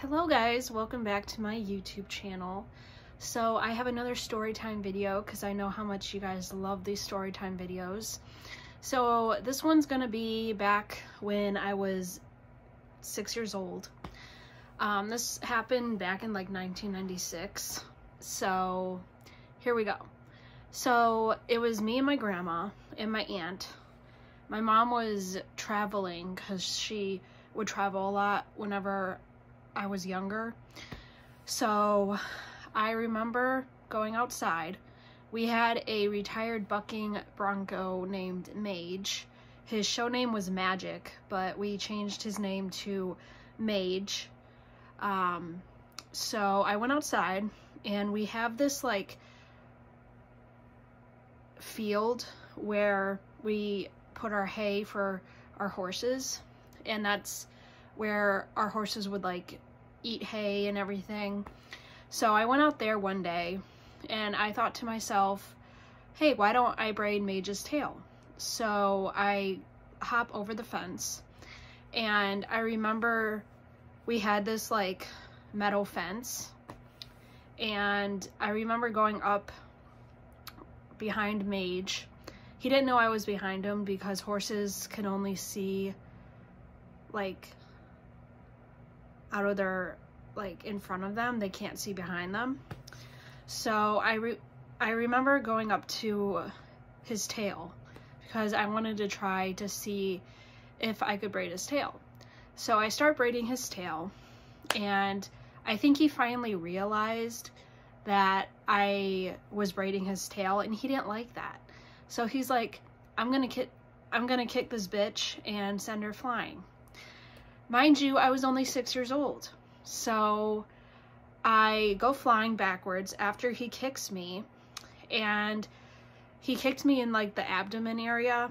Hello guys, welcome back to my YouTube channel. So I have another story time video because I know how much you guys love these story time videos. So this one's gonna be back when I was six years old. Um, this happened back in like 1996. So here we go. So it was me and my grandma and my aunt. My mom was traveling because she would travel a lot whenever I was younger. So I remember going outside. We had a retired bucking bronco named Mage. His show name was Magic, but we changed his name to Mage. Um, so I went outside and we have this like field where we put our hay for our horses and that's where our horses would like eat hay and everything. So I went out there one day and I thought to myself, hey, why don't I braid Mage's tail? So I hop over the fence and I remember we had this like metal fence and I remember going up behind Mage. He didn't know I was behind him because horses can only see like out of their like in front of them they can't see behind them. So I re I remember going up to his tail because I wanted to try to see if I could braid his tail. So I start braiding his tail and I think he finally realized that I was braiding his tail and he didn't like that. So he's like I'm gonna kick I'm gonna kick this bitch and send her flying Mind you, I was only six years old. So I go flying backwards after he kicks me and he kicked me in like the abdomen area.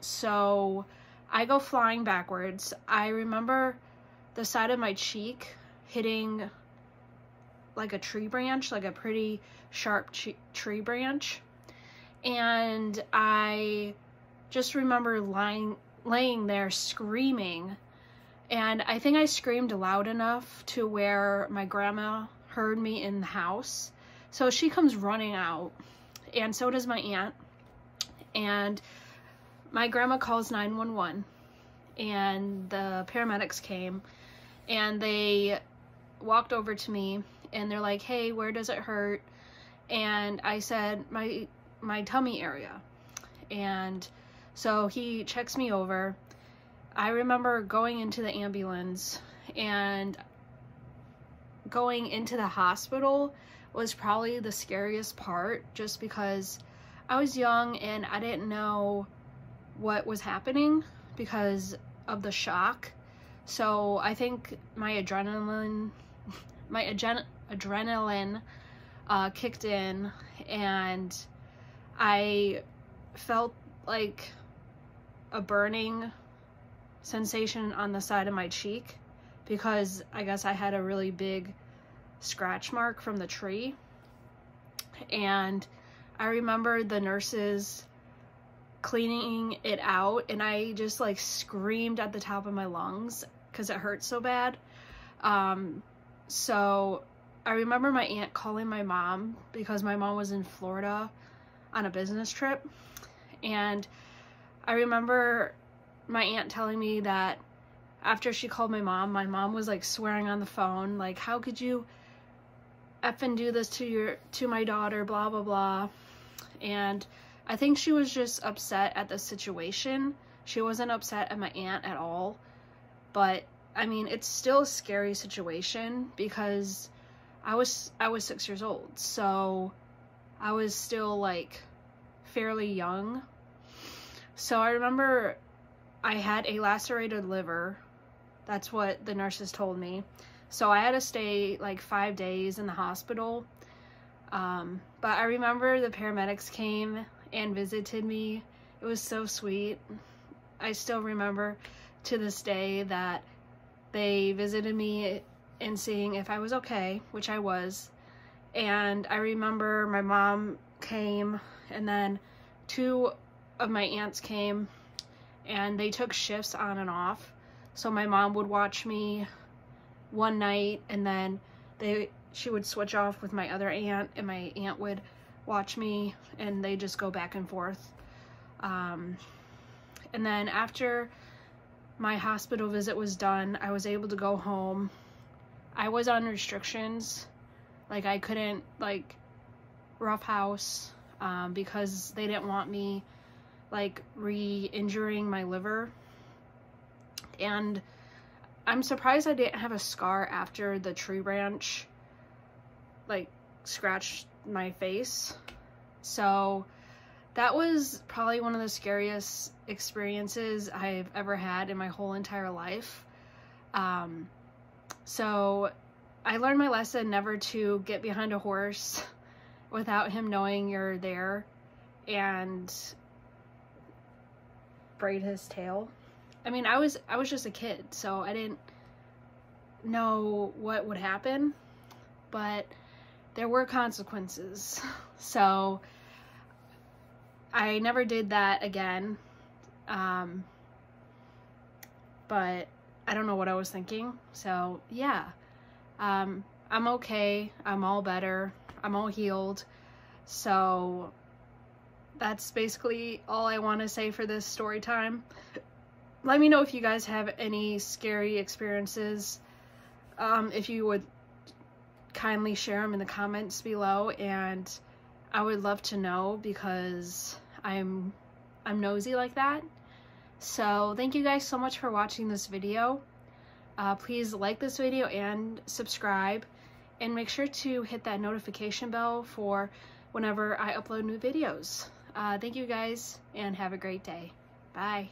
So I go flying backwards. I remember the side of my cheek hitting like a tree branch, like a pretty sharp tree branch. And I just remember lying laying there screaming and I think I screamed loud enough to where my grandma heard me in the house. So she comes running out, and so does my aunt. And my grandma calls 911, and the paramedics came, and they walked over to me, and they're like, hey, where does it hurt? And I said, my, my tummy area. And so he checks me over, I remember going into the ambulance and going into the hospital was probably the scariest part just because I was young and I didn't know what was happening because of the shock. So I think my adrenaline, my adren adrenaline uh, kicked in and I felt like a burning sensation on the side of my cheek because I guess I had a really big scratch mark from the tree. And I remember the nurses cleaning it out and I just like screamed at the top of my lungs because it hurt so bad. Um, so I remember my aunt calling my mom because my mom was in Florida on a business trip. And I remember my aunt telling me that after she called my mom, my mom was like swearing on the phone, like, how could you effing do this to your, to my daughter, blah, blah, blah. And I think she was just upset at the situation. She wasn't upset at my aunt at all. But I mean, it's still a scary situation because I was, I was six years old. So I was still like fairly young. So I remember I had a lacerated liver. That's what the nurses told me. So I had to stay like five days in the hospital. Um, but I remember the paramedics came and visited me. It was so sweet. I still remember to this day that they visited me and seeing if I was okay, which I was. And I remember my mom came and then two of my aunts came and they took shifts on and off. So my mom would watch me one night and then they she would switch off with my other aunt and my aunt would watch me and they just go back and forth. Um, and then after my hospital visit was done, I was able to go home. I was on restrictions. Like I couldn't like rough house um, because they didn't want me like re-injuring my liver. And I'm surprised I didn't have a scar after the tree branch like scratched my face. So that was probably one of the scariest experiences I've ever had in my whole entire life. Um, so I learned my lesson never to get behind a horse without him knowing you're there and braid his tail. I mean, I was I was just a kid, so I didn't know what would happen, but there were consequences. So I never did that again. Um, but I don't know what I was thinking. So yeah, um, I'm okay. I'm all better. I'm all healed. So that's basically all I want to say for this story time. Let me know if you guys have any scary experiences. Um, if you would kindly share them in the comments below and I would love to know because I'm I'm nosy like that. So thank you guys so much for watching this video. Uh, please like this video and subscribe and make sure to hit that notification bell for whenever I upload new videos. Uh, thank you guys and have a great day. Bye.